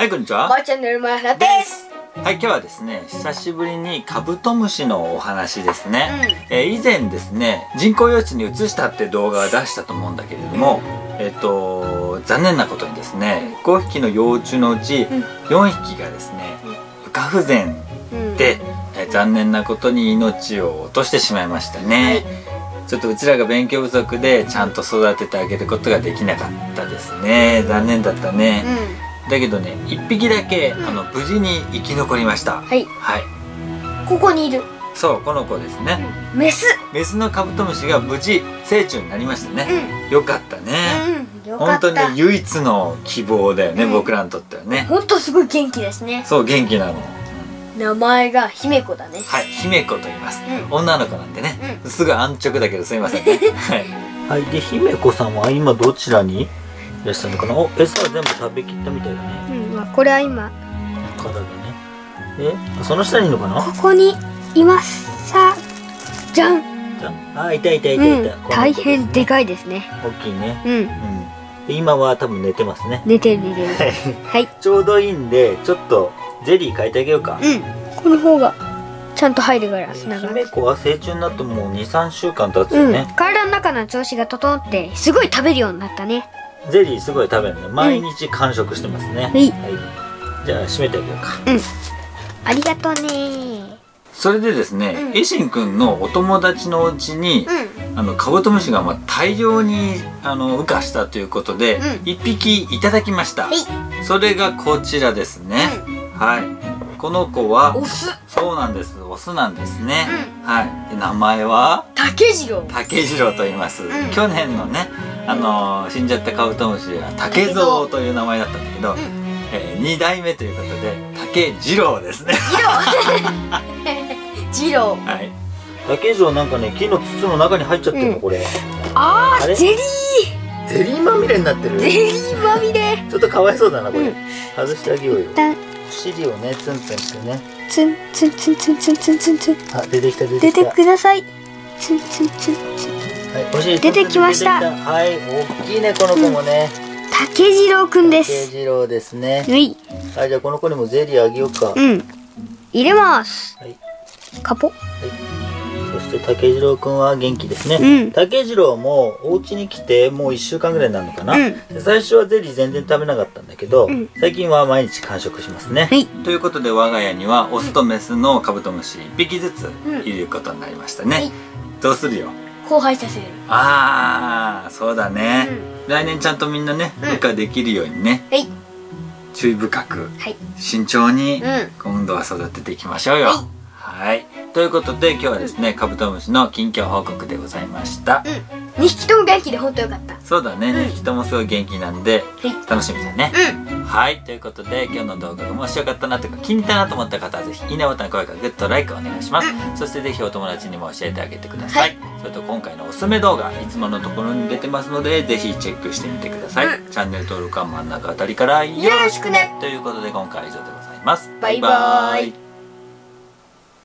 はいこんにちは。マーチャンネルマラです。はい今日はですね久しぶりにカブトムシのお話ですね、えー以前ですね人工用室に移したって動画を出したと思うんだけれども、えっ、と残念なことにですね5匹の幼虫のうちうん。4匹がですね羽化不全うん。で、えー残念なことに命を落としてしまいましたね、ちょっとうちらが勉強不足でちゃんと育ててあげることができなかったですね。残念だったね、だけどね1匹だけ、うん。あの無事に生き残りました。はい。はい。ここにいる。そうこの子ですね、メス。メスのカブトムシが無事成虫になりましたね、よかったね、うん本当にね唯一の希望だよね、うん。僕らにとってはね、本当すごい元気ですね。そう元気なの。名前が姫子だね。はい姫子と言います、うん。女の子なんでね、うすぐ安直だけどすいませんね。はい。はい、で、姫子さんは今どちらに？いらっしゃるのかなお、餌は全部食べきったみたいだね。うんまあこれは今体がね。え、その下にいるのかなここにいますさあじゃんじゃあ、あ、いたいたいたうんいた。この子大変でね。かいですね大きいね。うんうん。で、今は多分寝てますね。寝てる寝てるはい。はいちょうどいいんで、ちょっとゼリー変えてあげようか。うんこの方がちゃんと入るから砂が姫子は成虫になってもう2、3週間経つうんよね。体の中の調子が整ってすごい食べるようになったねゼリーすごい食べるね。毎日完食してますね。はい。じゃあ、閉めてあげようか。ありがとうね。それでですね、うん。エシンくんのお友達のうちに、うん。あのカブトムシがまあ大量にあの羽化したということで、うん。一匹いただきました、はい。それがこちらですね、はい。この子はオス。そうなんです。オスなんですね、はい。で名前は？竹次郎。竹次郎と言います、ん。去年のねあのー、死んじゃったカブトムシは竹蔵という名前だったんだけど、うん、えー、2代目ということで竹次郎ですね。次郎。はい。竹蔵なんかね木の筒の中に入っちゃってるの、これ、うん、ああゼリー。ゼリーまみれになってる。ゼリーまみれ。ちょっとかわいそうだなこれ、うん、外してあげようよ。尻をねツンツンしてね。ツンツンツンツンツンツンツン。あ出てきた出てきた。出てください。ツンツンツンツン。はいお尻出てきました。はい大きいねこの子もね、竹次郎くんでケす。ジロウですね。はい。はいじゃあこの子にもゼリーあげようか、はいうん。入れます。はい。カポ。そして竹次郎くんは元気ですね、うん。竹次郎もお家に来てもう1週間ぐらいになるのかな、うん。で最初はゼリー全然食べなかったんだけど、うん。最近は毎日完食しますね、はい。ということで我が家にはオスとメスのカブトムシ1匹ずついることになりましたね、はい。どうするよ交配させるあーそうだね、来年ちゃんとみんなねうん。羽化できるようにねはい。注意深くはい。慎重にうん。今度は育てていきましょうよ。はい。はい。ということで今日はですねカブトムシの近況報告でございました。2匹とも元気で本当よかった。そうだねうん。2匹ともすごい元気なんではい。楽しみだね。うんはいということで今日の動画がもしよかったなとか気に入ったなと思った方はぜひいいねボタン高評価グッドライクお願いします、そしてぜひお友達にも教えてあげてください、それと今回のおすすめ動画いつものところに出てますのでぜひチェックしてみてください、うチャンネル登録は真ん中あたりからよよろしくね。ということで今回は以上でございます。バイバーイ